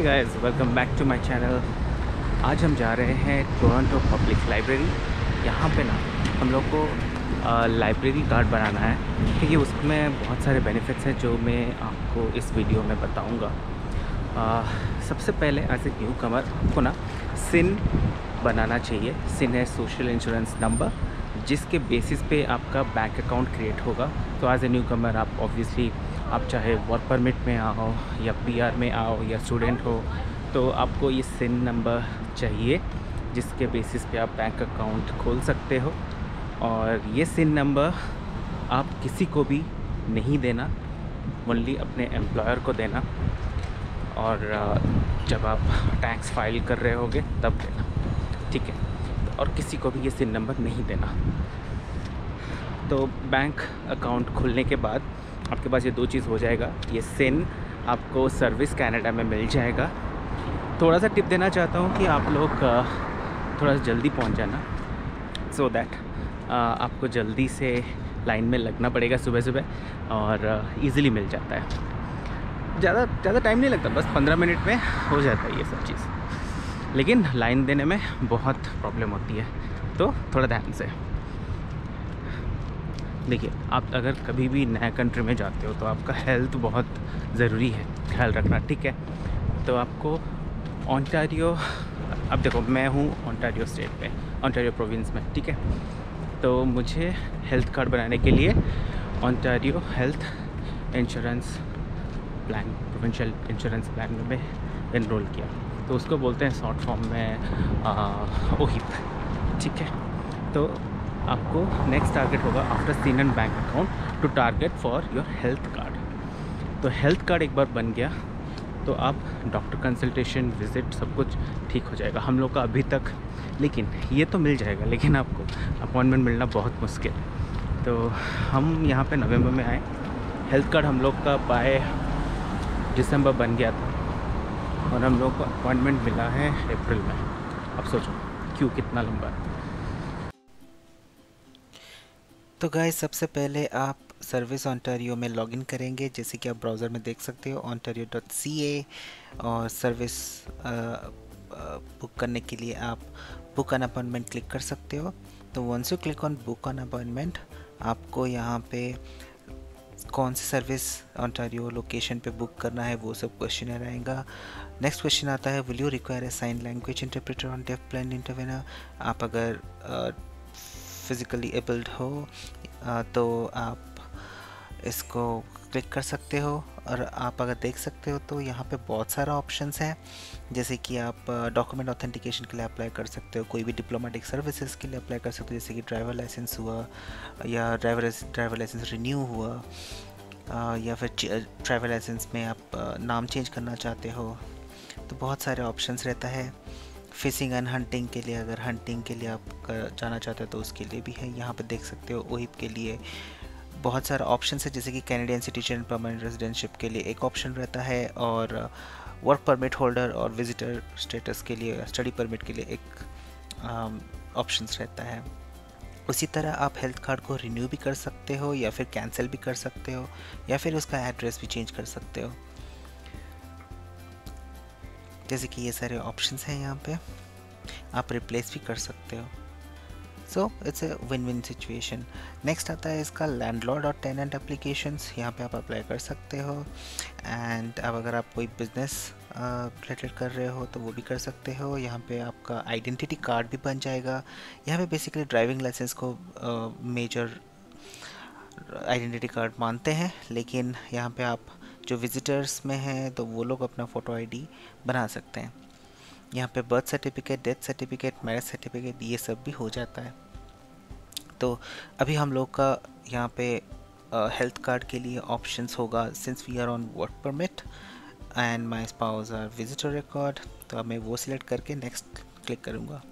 Hey guys welcome back to my channel आज हम जा रहे हैं टोरंटो पब्लिक लाइब्रेरी यहाँ पे ना हम लोग को लाइब्रेरी कार्ड बनाना है, क्योंकि उसमें बहुत सारे बेनिफिट्स हैं जो मैं आपको इस वीडियो में बताऊँगा। सबसे पहले एज ए न्यू कमर आपको ना सिन बनाना चाहिए। सिन है सोशल इंश्योरेंस नंबर जिसके बेसिस पे आपका बैंक अकाउंट क्रिएट होगा। तो एज ए न्यू कमर आप ऑब्वियसली आप चाहे वर्क परमिट में आओ या पीआर में आओ या स्टूडेंट हो तो आपको ये सिन नंबर चाहिए, जिसके बेसिस पे आप बैंक अकाउंट खोल सकते हो। और ये सिन नंबर आप किसी को भी नहीं देना ओनली अपने एम्प्लॉयर को देना। और जब आप टैक्स फ़ाइल कर रहे होगे, तब देना। ठीक है? और किसी को भी ये सिन नंबर नहीं देना। तो बैंक अकाउंट खुलने के बाद आपके पास ये दो चीज़ हो जाएगा। ये सिन आपको सर्विस कनाडा में मिल जाएगा। थोड़ा सा टिप देना चाहता हूँ कि आप लोग थोड़ा सा जल्दी पहुँच जाना। सो so दैट आपको जल्दी से लाइन में लगना पड़ेगा सुबह सुबह और इजीली मिल जाता है। ज़्यादा ज़्यादा टाइम नहीं लगता, बस पंद्रह मिनट में हो जाता है ये सब चीज़। लेकिन लाइन देने में बहुत प्रॉब्लम होती है। तो थोड़ा ध्यान से। देखिए, आप अगर कभी भी नए कंट्री में जाते हो तो आपका हेल्थ बहुत ज़रूरी है, ख्याल रखना, ठीक है? तो आपको ऑन्टारियो अब देखो, मैं हूँ ऑन्टारियो स्टेट पे ऑन्टारियो प्रोविंस में, ठीक है? तो मुझे हेल्थ कार्ड बनाने के लिए Ontario health insurance plan provincial insurance plan में इनरोल किया। तो उसको बोलते हैं शॉर्ट फॉर्म में ओहिप ठीक है? तो आपको नेक्स्ट टारगेट होगा after SIN and bank account to target for your health card तो हेल्थ कार्ड एक बार बन गया तो आप डॉक्टर कंसल्टेशन विज़िट सब कुछ ठीक हो जाएगा। हम लोग का अभी तक, लेकिन ये तो मिल जाएगा, लेकिन आपको अपॉइंटमेंट मिलना बहुत मुश्किल। तो हम यहाँ पे नवंबर में आए। हेल्थ कार्ड हम लोग का बाय दिसंबर बन गया था। और हम लोग को अपॉइंटमेंट मिला है अप्रैल में। अब सोचो, क्यों कितना लंबा? है तो गाय सबसे पहले आप सर्विस ऑन्टारियो में लॉगिन करेंगे, जैसे कि आप ब्राउज़र में देख सकते हो ऑन्टारियो डॉट सी ए और सर्विस बुक करने के लिए आप बुक ऑन अपॉइंटमेंट क्लिक कर सकते हो। तो once you click on book on appointment आपको यहाँ पे कौन सी सर्विस ऑन्टारियो लोकेशन पे बुक करना है, वो सब क्वेश्चन आएगा। नेक्स्ट क्वेश्चन आता है will you require a sign language interpreter on deaf plan इंटरवेना आप अगर फिज़िकली एबल्ड हो तो आप इसको क्लिक कर सकते हो और आप अगर देख सकते हो तो यहाँ पे बहुत सारा ऑप्शंस हैं। जैसे कि आप डॉक्यूमेंट ऑथेंटिकेशन के लिए अप्लाई कर सकते हो, कोई भी डिप्लोमेटिक सर्विसेज़ के लिए अप्लाई कर सकते हो, जैसे कि ड्राइवर लाइसेंस हुआ या ड्राइवर ड्राइवर लाइसेंस रिन्यू हुआ या फिर ड्राइवर लाइसेंस में आप नाम चेंज करना चाहते हो तो बहुत सारे ऑप्शंस रहता है। फिशिंग एंड हंटिंग के लिए अगर हंटिंग के लिए आप जाना चाहते हो तो उसके लिए भी है। यहाँ पर देख सकते हो ओहिप के लिए बहुत सारे ऑप्शन है जैसे कि कैनेडियन सिटीजन परमानेंट रेजिडेंशिप के लिए एक ऑप्शन रहता है और वर्क परमिट होल्डर और विजिटर स्टेटस के लिए स्टडी परमिट के लिए एक ऑप्शन um, रहता है। उसी तरह आप हेल्थ कार्ड को रिन्यू भी कर सकते हो या फिर कैंसिल भी कर सकते हो या फिर उसका एड्रेस भी चेंज कर सकते हो। जैसे कि ये सारे ऑप्शंस हैं यहाँ पे। आप रिप्लेस भी कर सकते हो। So it's a win win situation next आता है इसका लैंडलॉर्ड और टेनेंट एप्लीकेशंस यहाँ पे आप अप्लाई कर सकते हो। एंड अब अगर आप कोई बिज़नेस रिलेटेड कर रहे हो तो वो भी कर सकते हो। यहाँ पे आपका आइडेंटिटी कार्ड भी बन जाएगा। यहाँ पे बेसिकली ड्राइविंग लाइसेंस को मेजर आइडेंटिटी कार्ड मानते हैं। लेकिन यहाँ पे आप जो विजिटर्स में हैं तो वो लोग अपना फ़ोटो आईडी बना सकते हैं। यहाँ पे birth certificate death certificate marriage certificate ये सब भी हो जाता है। तो अभी हम लोग का यहाँ पे हेल्थ uh, कार्ड के लिए ऑप्शंस होगा since we are on work permit and my spouse are visitor record तो अब मैं वो सिलेक्ट करके नेक्स्ट क्लिक करूँगा।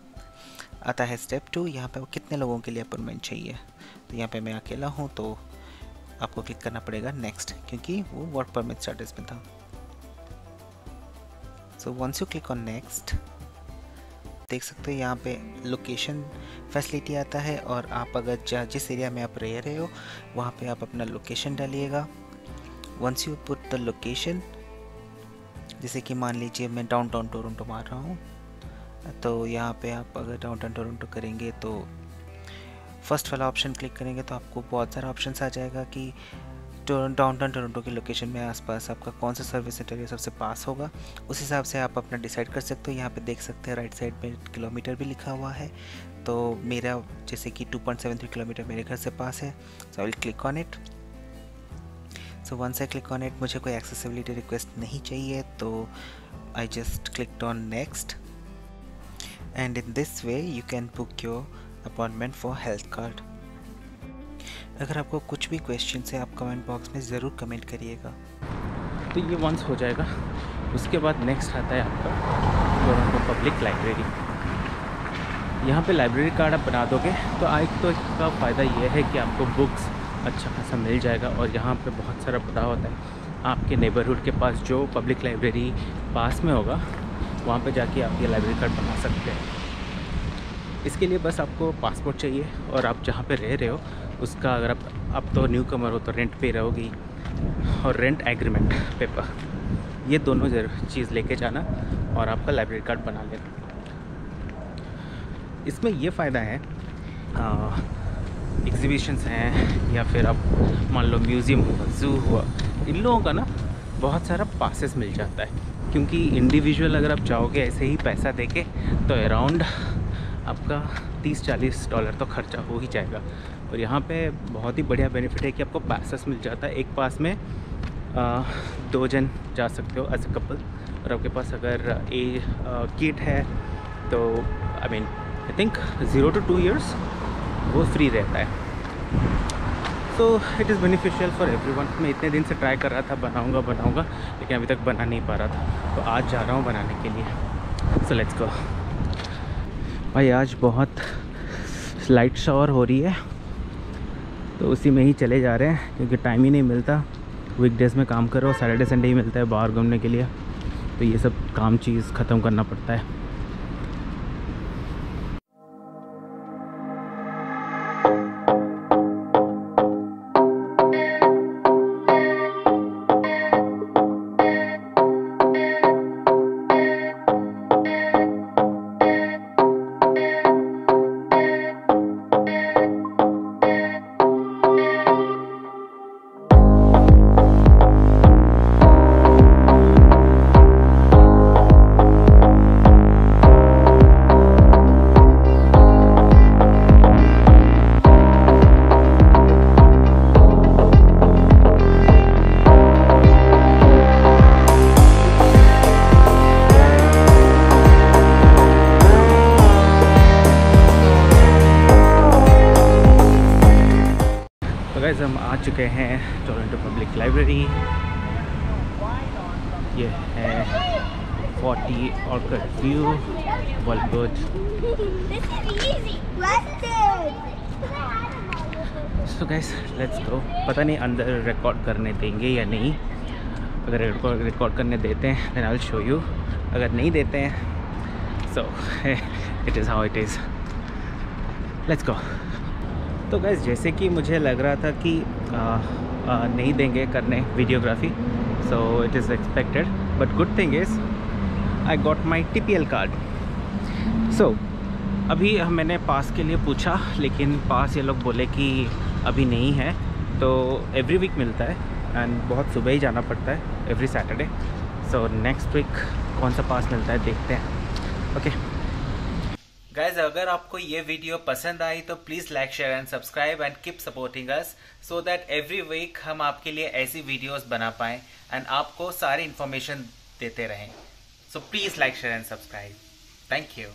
आता है स्टेप टू यहाँ पे कितने लोगों के लिए अपॉइंटमेंट चाहिए? तो यहाँ पे मैं अकेला हूँ तो आपको क्लिक करना पड़ेगा नेक्स्ट क्योंकि वो वर्क परमिट स्टेटस में था। So once you click on next देख सकते हो यहाँ पे लोकेशन फैसिलिटी आता है और आप अगर जिस एरिया में आप रह रहे हो, वहाँ पे आप अपना लोकेशन डालिएगा। Once you put the location जैसे कि मान लीजिए मैं डाउन टाउन टोरंटो मार रहा हूँ तो यहाँ पे आप अगर डाउन टाउन टोरंटो करेंगे तो फ़र्स्ट वाला ऑप्शन क्लिक करेंगे तो आपको बहुत सारा ऑप्शन आ जाएगा कि डाउन टाउन टोरंटो की लोकेशन में आसपास आपका कौन सा सर्विस सेंटर सबसे पास होगा। उस हिसाब से आप अपना डिसाइड कर सकते हो। यहाँ पे देख सकते हैं राइट साइड में किलोमीटर भी लिखा हुआ है। तो मेरा, जैसे कि 2.73 किलोमीटर मेरे घर से पास है। So I will click on it so once I click on it मुझे कोई एक्सेसिबिलिटी रिक्वेस्ट नहीं चाहिए तो I just click on next and in this way you can book your appointment for health card अगर आपको कुछ भी question है आप कमेंट बॉक्स में ज़रूर कमेंट करिएगा। तो ये वंस हो जाएगा। उसके बाद नेक्स्ट आता है आपका टोरंटो पब्लिक लाइब्रेरी यहाँ पे लाइब्रेरी कार्ड आप बना दोगे तो एक तो इसका फ़ायदा ये है कि आपको बुक्स अच्छा खासा मिल जाएगा और यहाँ पे बहुत सारा पता होता है। आपके नेबरहुड के पास जो पब्लिक लाइब्रेरी पास में होगा, वहाँ पे जाके आप ये लाइब्रेरी कार्ड बना सकते हैं। इसके लिए बस आपको पासपोर्ट चाहिए और आप जहाँ पे रह रहे हो, उसका अगर आप अब तो न्यू कमर हो तो रेंट पे रहोगी और रेंट एग्रीमेंट पेपर ये दोनों चीज़ लेके जाना और आपका लाइब्रेरी कार्ड बना लेना। इसमें ये फ़ायदा है एग्ज़िबिशंस हैं या फिर आप, मान लो म्यूज़ियम हुआ ज़ू हुआ, इन लोगों का ना बहुत सारा पासेस मिल जाता है। क्योंकि इंडिविजुअल अगर आप जाओगे ऐसे ही पैसा देके तो अराउंड आपका 30-40 डॉलर तो खर्चा हो ही जाएगा। और यहाँ पे बहुत ही बढ़िया बेनिफिट है कि आपको पासेस मिल जाता है। एक पास में आ, दो जन जा सकते हो एज ए कपल और आपके पास अगर ए किट है तो I mean I think zero to two years वो फ्री रहता है। So it is beneficial for everyone मैं इतने दिन से ट्राई कर रहा था बनाऊँगा बनाऊँगा लेकिन अभी तक बना नहीं पा रहा था। तो आज जा रहा हूँ बनाने के लिए। सो लेट्स गो भाई, आज बहुत लाइट शावर हो रही है तो उसी में ही चले जा रहे हैं, क्योंकि टाइम ही नहीं मिलता। वीकडेज़ में काम करो सैटरडे संडे ही मिलता है बाहर घूमने के लिए। तो ये सब काम चीज़ ख़त्म करना पड़ता है। गाइज़ हम आ चुके हैं टोरंटो पब्लिक लाइब्रेरी ये है 40 orchard view boulevard so guys let's go पता नहीं अंदर रिकॉर्ड करने देंगे या नहीं। अगर रिकॉर्ड करने देते हैं देन आई शो यू अगर नहीं देते हैं so it is how it is let's go तो गैस जैसे कि मुझे लग रहा था कि आ, आ, नहीं देंगे करने videography so it is expected but good thing is I got my T P L card सो अभी मैंने पास के लिए पूछा लेकिन पास ये लोग बोले कि अभी नहीं है तो एवरी वीक मिलता है एंड बहुत सुबह ही जाना पड़ता है every Saturday so next week कौन सा पास मिलता है देखते हैं. Okay okay. गाइज़ अगर आपको ये वीडियो पसंद आई तो please like share and subscribe and keep supporting us so that every week हम आपके लिए ऐसी वीडियोस बना पाए एंड आपको सारी इन्फॉर्मेशन देते रहें। So please like share and subscribe thank you